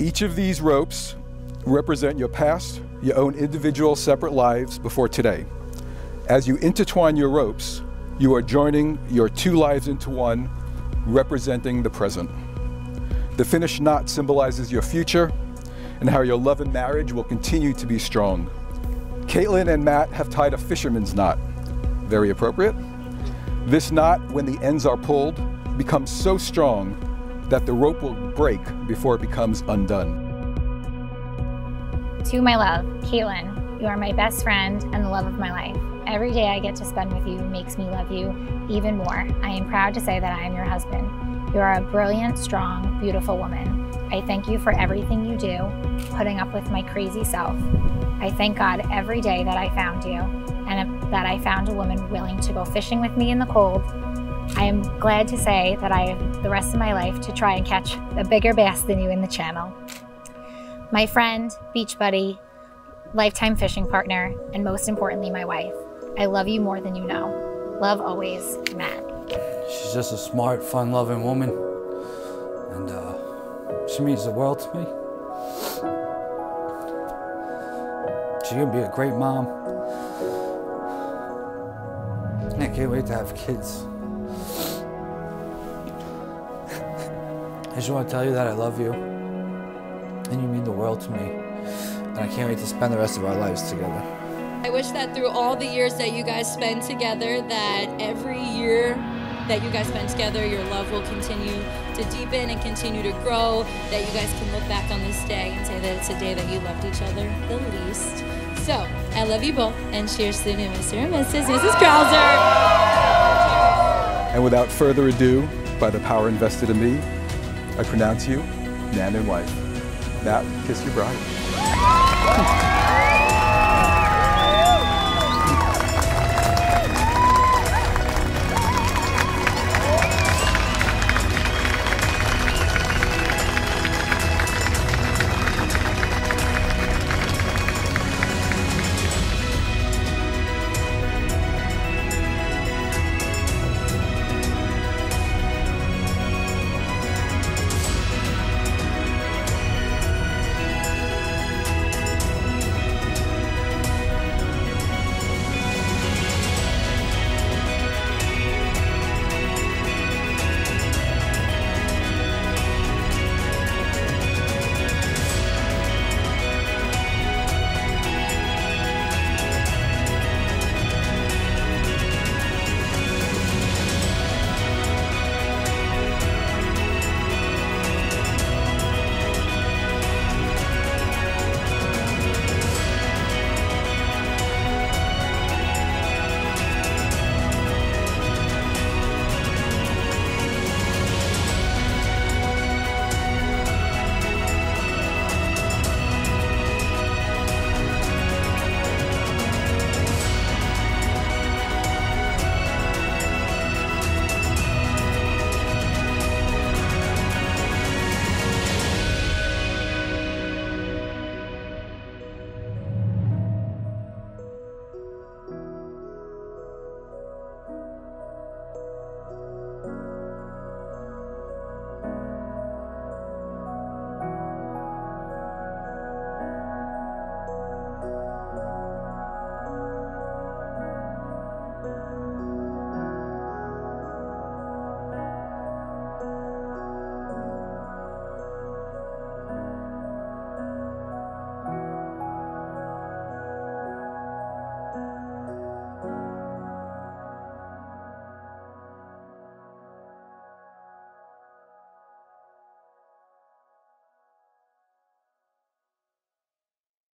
Each of these ropes represent your past, your own individual separate lives before today. As you intertwine your ropes, you are joining your two lives into one, representing the present. The finished knot symbolizes your future and how your love and marriage will continue to be strong. Caitlin and Matt have tied a fisherman's knot. Very appropriate. This knot, when the ends are pulled, becomes so strong that the rope will break before it becomes undone. To my love, Caitlin, you are my best friend and the love of my life. Every day I get to spend with you makes me love you even more. I am proud to say that I am your husband. You are a brilliant, strong, beautiful woman. I thank you for everything you do, putting up with my crazy self. I thank God every day that I found you and that I found a woman willing to go fishing with me in the cold. I am glad to say that I have the rest of my life to try and catch a bigger bass than you in the channel. My friend, beach buddy, lifetime fishing partner, and most importantly, my wife. I love you more than you know. Love always, Matt. She's just a smart, fun loving woman. And uh, she means the world to me. She's gonna be a great mom. I can't wait to have kids. I just want to tell you that I love you. And you mean the world to me. And I can't wait to spend the rest of our lives together. I wish that through all the years that you guys spend together, that every year that you guys spend together, your love will continue to deepen and continue to grow, that you guys can look back on this day and say that it's a day that you loved each other the least. So, I love you both, and cheers to the new Mr. and Mrs. Mrs. Krauser. And without further ado, by the power invested in me, I pronounce you man and wife. Matt, kiss your bride.